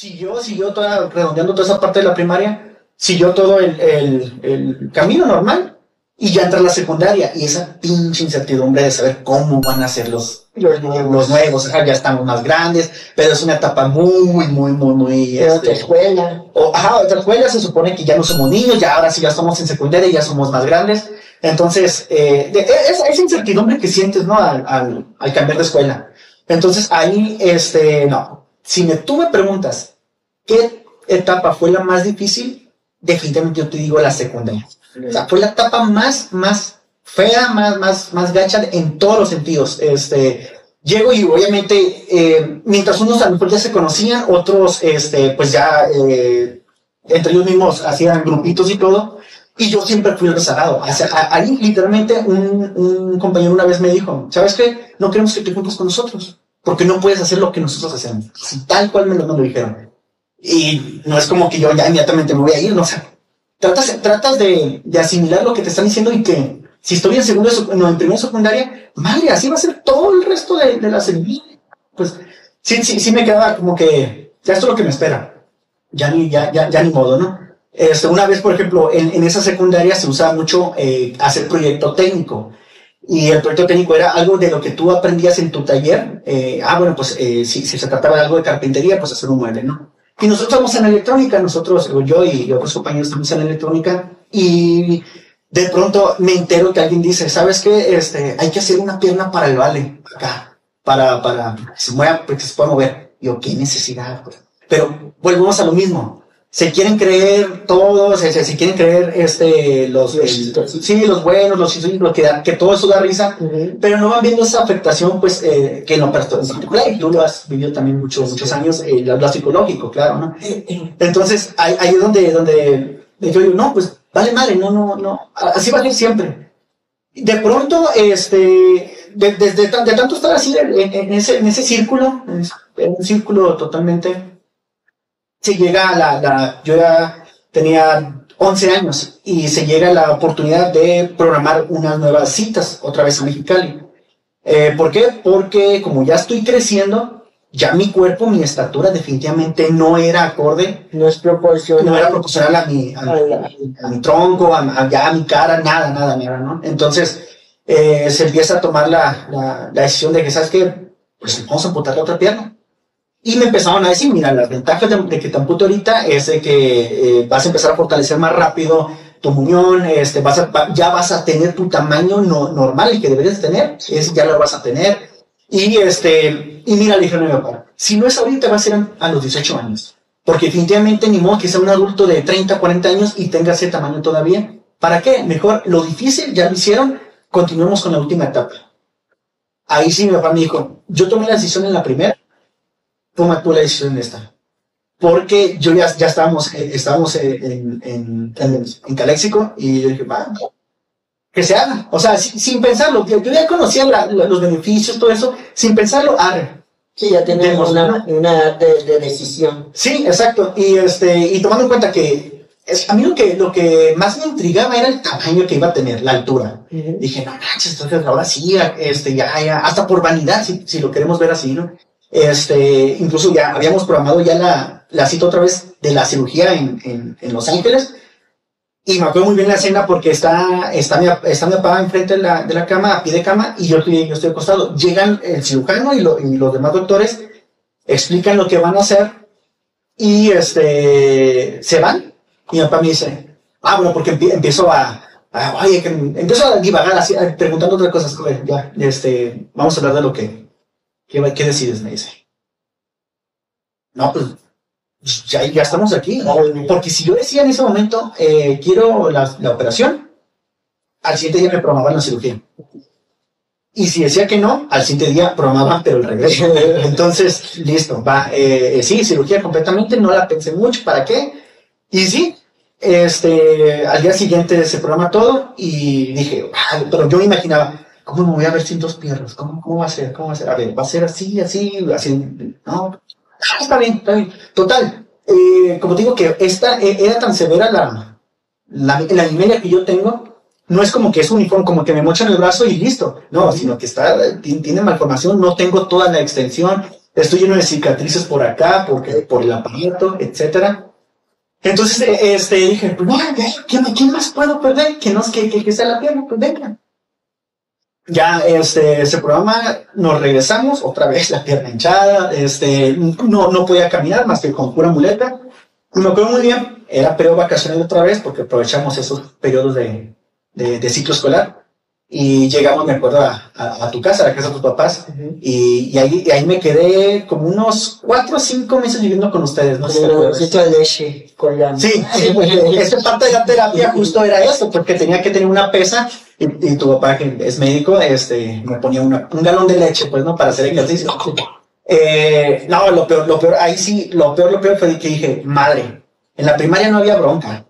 siguió, siguió toda, redondeando toda esa parte de la primaria, siguió todo el, el, el camino normal y ya entra la secundaria y esa pinche incertidumbre de saber cómo van a ser los, Los nuevos. los nuevos, ajá, ya estamos más grandes, pero es una etapa muy, muy, muy, muy... Este, otra escuela. o, ajá, otra escuela se supone que ya no somos niños, ya ahora sí ya estamos en secundaria y ya somos más grandes. Entonces, eh, de- esa, esa incertidumbre que sientes, ¿no? Al, al, al cambiar de escuela. Entonces, ahí, este, no. Si me, tú me preguntas, ¿qué etapa fue la más difícil? Definitivamente yo te digo la secundaria. O sea, fue la etapa más, más fea, más, más, más gacha en todos los sentidos. Este, llego y obviamente, eh, mientras unos a lo mejor ya se conocían, otros, este, pues ya, eh, entre ellos mismos hacían grupitos y todo. Y yo siempre fui rezagado. O sea, a- ahí literalmente un, un compañero una vez me dijo, ¿sabes qué? No queremos que te juntes con nosotros, porque no puedes hacer lo que nosotros hacemos. Tal cual me lo, me lo dijeron. Y no es como que yo ya inmediatamente me voy a ir, no o sea, tratas, tratas de, de asimilar lo que te están diciendo y que si estoy en segundo, no, en primera secundaria, vale, así va a ser todo el resto de, de la secundaria. Pues sí, sí, sí me quedaba como que ya esto es lo que me espera. Ya ni, ya, ya, ya ni modo, ¿no? Este, una vez, por ejemplo, en, en esa secundaria se usaba mucho eh, hacer proyecto técnico. Y el proyecto técnico era algo de lo que tú aprendías en tu taller. Eh, ah, bueno, pues eh, si, se trataba de algo de carpintería, pues hacer un mueble, ¿no? Y nosotros estamos en electrónica, nosotros, yo y otros compañeros estamos en electrónica. Y de pronto me entero que alguien dice, ¿sabes qué? Este, hay que hacer una pierna para el vale, acá, para, para que se mueva, porque se pueda mover. Yo, ¿qué necesidad? pues? Pero volvemos a lo mismo. Se quieren creer todos, se, se- quieren creer este, los, Los el- sí, los buenos, los chistosos, lo que, da- que todo eso da risa, pero no van viendo esa afectación, pues, eh, que en lo particular, y tú lo has vivido también muchos, muchos años, eh, lo, lo psicológico, claro, ¿no? Entonces, ahí, ahí es donde, donde yo digo, no, pues, vale madre, no, no, no, así va a ser siempre. De pronto, este, de, de tanto estar así en, ese, en ese círculo, en un círculo totalmente, se llega a la, la, yo ya tenía 11 años y se llega la oportunidad de programar unas nuevas citas otra vez en Mexicali. Eh, ¿Por qué? Porque como ya estoy creciendo, ya mi cuerpo, mi estatura definitivamente no era acorde, No es proporcional. no era proporcional a mi, a, a la- a mi tronco, a, a- ya a mi cara, nada, nada, nada, ¿no? Entonces eh, se empieza a tomar la, la, la decisión de que, ¿sabes qué? Pues vamos a amputar la otra pierna. Y me empezaron a decir, mira, las ventajas de, de que te ampute ahorita es de que eh, vas a empezar a fortalecer más rápido tu muñón, este, vas a, va- ya vas a tener tu tamaño no- normal, el que deberías tener, ese ya lo vas a tener. Y este, y mira, le dijeron a mi papá, si no es ahorita, va a ser a los 18 años. Porque definitivamente ni modo que sea un adulto de 30, 40 años y tenga ese tamaño todavía. ¿Para qué? Mejor, lo difícil ya lo hicieron, continuemos con la última etapa. Ahí sí mi papá me dijo, yo tomé la decisión en la primera, toma tú la decisión en esta. Porque yo ya, ya estábamos, eh, estábamos eh, en, en, en, en Caléxico y yo dije, va, que se haga. O sea, sin, sin pensarlo, yo, yo ya conocía la- la- los beneficios, todo eso, sin pensarlo, arre. Sí, ya tenemos una, una de, de decisión. Sí, exacto. Y este, y tomando en cuenta que es, a mí lo que, lo que más me intrigaba era el tamaño que iba a tener, la altura. Dije, no manches, entonces ahora sí, este, ya, ya, hasta por vanidad, si, si lo queremos ver así, ¿no? Este, incluso ya habíamos programado ya la, la cita otra vez de la cirugía en, en, en Los Ángeles. Y me acuerdo muy bien la escena porque está, está, mi, está mi papá enfrente de la, de la cama, a pie de cama, y yo estoy, yo estoy acostado. Llegan el cirujano y, lo- y los demás doctores, explican lo que van a hacer, y este, se van. Y mi papá me dice, ah, bueno, porque empie- empiezo a, oye, que empiezo a divagar preguntando otras cosas. Ya, este, vamos a hablar de lo que, ¿qué, decides? Me dice. No, pues, ya, estamos aquí. Porque si yo decía en ese momento, eh, quiero la, operación, al siguiente día me programaban la cirugía. Y si decía que no, al siguiente día programaban, pero el regreso. Entonces, listo, va, eh, eh, sí, cirugía completamente, no la pensé mucho, ¿para qué? Y sí, este, al día siguiente se programa todo y dije, pero yo imaginaba, ¿cómo me voy a ver sin dos piernas? ¿Cómo, ¿Cómo va a ser? ¿Cómo va a ser? A ver, va a ser así, así, así, no, Ah, está bien, está bien. Total, eh, como digo que esta eh, era tan severa la, la, la que yo tengo, no es como que es uniforme, como que me mochan el brazo y listo, no, sino que está, ti- tiene malformación, no tengo toda la extensión, estoy lleno de cicatrices por acá, porque, por el aparato, etcétera. Entonces, este, dije, pues no, ¿quién, quién más puedo perder? Que no es que, que, que sea la pierna, pues venga. Ya, este, programa, nos regresamos, otra vez la pierna hinchada, este, no, no podía caminar más que con pura muleta. Me acuerdo muy bien, era periodo vacacional otra vez, porque aprovechamos esos periodos de, de, de ciclo escolar. Y llegamos, me acuerdo, a, a, a tu casa, a la casa de tus papás. y, y, ahí, y ahí me quedé como unos cuatro o cinco meses viviendo con ustedes, ¿no? sé Con de leche colgando. Sí, sí, esta parte de la terapia justo era eso, porque tenía que tener una pesa y, y tu papá, que es médico, este, me ponía una- un galón de leche, pues, ¿no? Para hacer ejercicio. Eh, no, lo peor, lo peor, ahí sí, lo peor, lo peor fue que dije, madre, en la primaria no había bronca,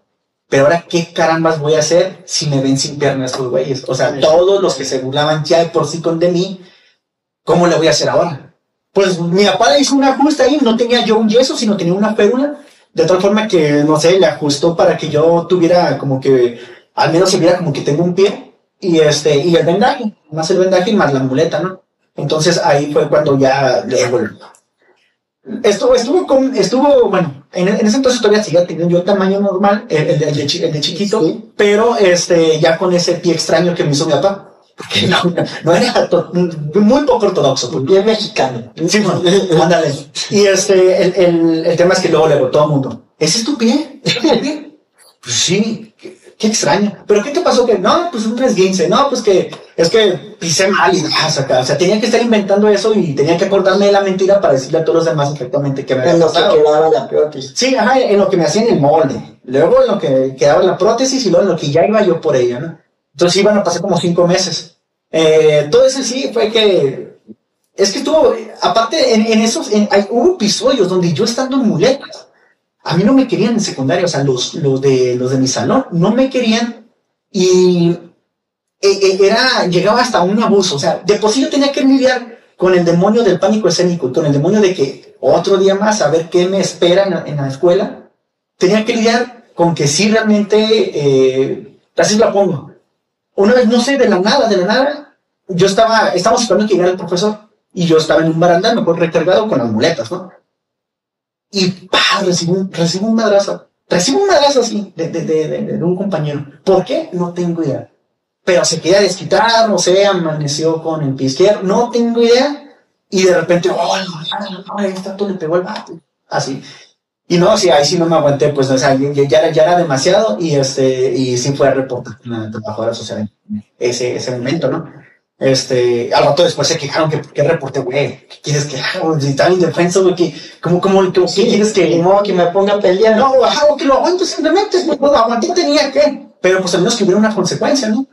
pero ahora qué carambas voy a hacer si me ven sin piernas estos güeyes. O sea, todos los que se burlaban ya de por sí con de mí, ¿cómo le voy a hacer ahora? Pues mi papá le hizo un ajuste ahí, no tenía yo un yeso, sino tenía una férula, de tal forma que, no sé, le ajustó para que yo tuviera como que, al menos se viera como que tengo un pie, y este, y el vendaje, más el vendaje y más la muleta, ¿no? Entonces ahí fue cuando ya le Estuvo, estuvo con, estuvo, bueno, en, en ese entonces todavía seguía teniendo yo el tamaño normal, el, el de, el de chi- el de chiquito, Sí. pero este, ya con ese pie extraño que me hizo mi papá. Porque no, no era muy poco ortodoxo. pues. Bien mexicano. Sí, bueno, ándale. Y este, el, el, el tema es que luego le todo el mundo, ¿ese es tu pie? ¿Ese es tu pie? Pues sí, qué, extraño. ¿Pero qué te pasó? Que no, pues un resguince. No, pues que es que pisé mal y saca. O sea, tenía que estar inventando eso y tenía que acordarme de la mentira para decirle a todos los demás exactamente qué me había En lo que quedaba la prótesis. Sí, ajá, en lo que me hacían el molde. Luego en lo que quedaba la prótesis y luego en lo que ya iba yo por ella, ¿no? Entonces iban a pasar como cinco meses. Eh, todo eso sí fue que. Es que estuvo. Aparte, en, en esos. En, hay, hubo episodios donde yo estando en muletas. A mí no me querían en secundaria, o sea, los, los, de, los de mi salón no me querían. Y. eh, eh, era. Llegaba hasta un abuso. O sea, de por sí yo tenía que lidiar con el demonio del pánico escénico, con el demonio de que otro día más, a ver qué me espera en la, escuela. Tenía que lidiar con que sí realmente, eh, así la pongo. Una vez, no sé, de la nada, de la nada, yo estaba, estábamos esperando que llegara el profesor y yo estaba en un barandal, me recargado con las muletas, ¿no? Y ¡pah! recibo recibo un madrazo, recibo un madrazo así de, de, de, de- un compañero. ¿Por qué? No tengo idea. Pero se quería desquitar, no sé, amaneció con el pie izquierdo, no tengo idea. Y de repente, ¡oh, no, está todo le pegó el vato! Así. Y no, sí, ahí sí no me aguanté, pues, o sea, ya, era, ya era demasiado y este, y sí fue a reportar con la trabajadora social en ese, ese momento, ¿no? Este, al rato después se quejaron que, ¿qué reporté, güey? ¿Qué quieres que haga? güey? Si indefenso, güey, que, ¿cómo, cómo, cómo- qué quieres que, que me ponga a pelear. no, ajá, o que lo aguanto simplemente, pues, lo aguanté, tenía que, pero pues al menos que hubiera una consecuencia, ¿no?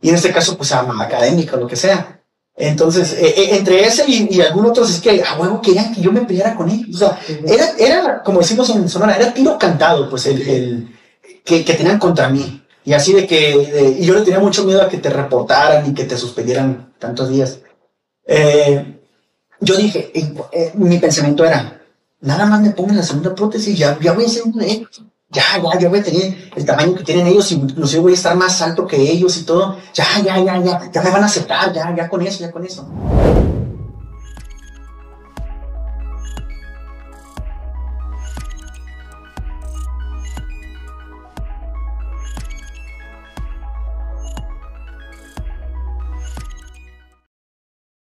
Y en este caso, pues, a académica o lo que sea. Entonces, eh, eh, entre ese y, y algunos otros, es que a huevo querían que yo me peleara con ellos. O sea, era, era, como decimos en Sonora, era tiro cantado, pues, el, el que, que tenían contra mí. Y así de que, de- y yo le tenía mucho miedo a que te reportaran y que te suspendieran tantos días. Eh, yo dije, eh, eh, mi pensamiento era, nada más me pongan la segunda prótesis, ya, ya voy a ser ellos. Ya, ya, ya voy a tener el tamaño que tienen ellos, inclusive voy a estar más alto que ellos y todo. Ya, ya, ya, ya, ya me van a aceptar, ya, ya con eso, ya con eso.